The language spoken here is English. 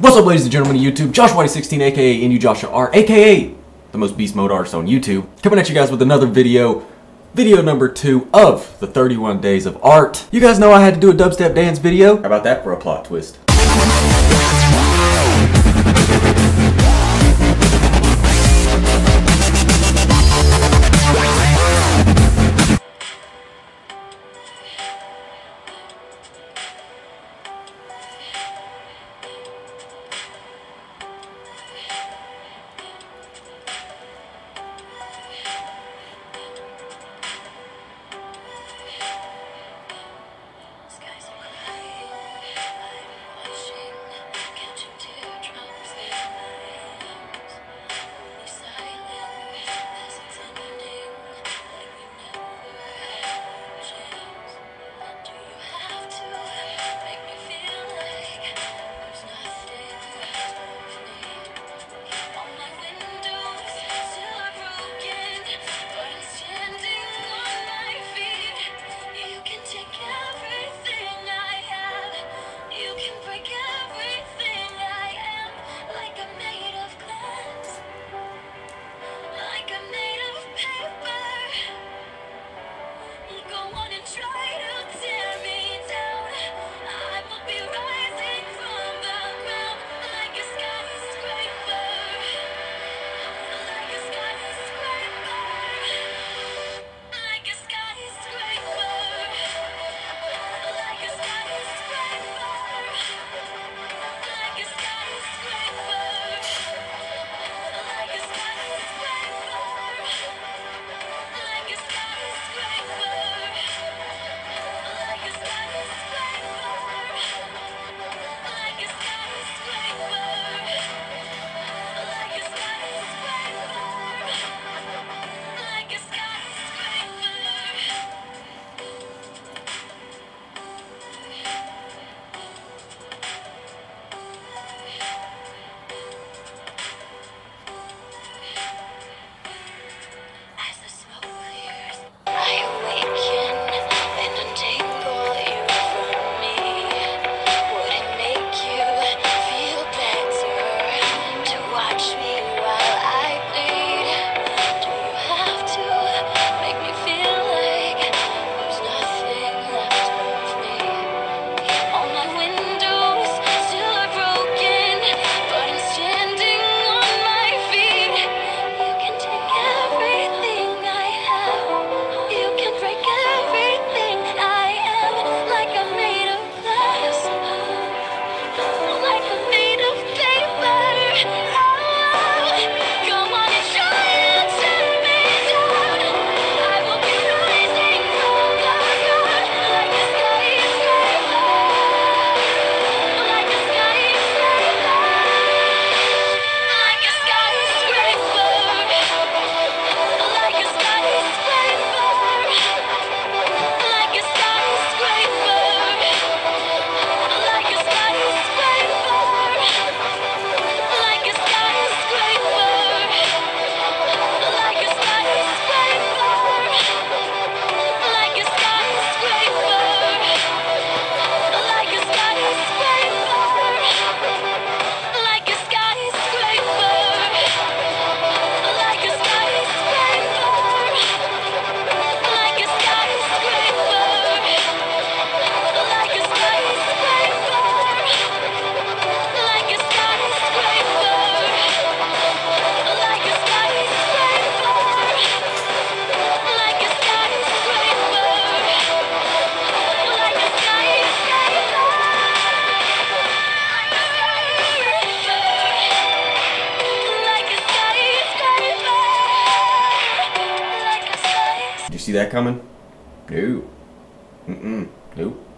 What's up ladies and gentlemen of YouTube, Josh Waddey 16 aka Inujosha R aka the most beast mode artist on YouTube. Coming at you guys with another video, video number two of the 31 days of art. You guys know I had to do a dubstep dance video. How about that for a plot twist? see that coming? No. Mm-mm. Nope.